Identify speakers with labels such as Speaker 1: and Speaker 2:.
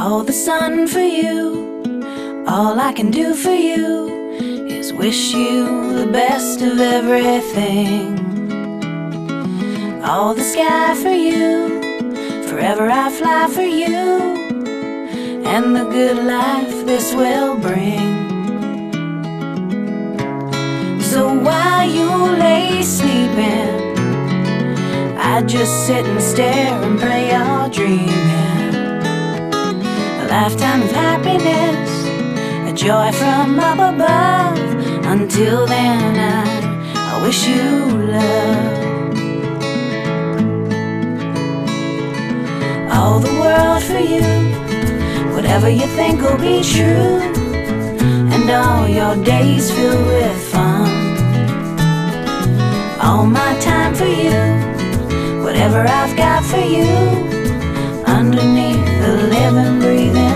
Speaker 1: all the sun for you. All I can do for you is wish you the best of everything. All the sky for you, forever I fly for you, and the good life this will bring. So while you lay sleeping, I just sit and stare and pray you're dreaming. Lifetime of happiness, a joy from up above. Until then, I, I wish you love. All the world for you, whatever you think will be true, and all your days filled with fun. All my time for you, whatever I've got for you, underneath the living room.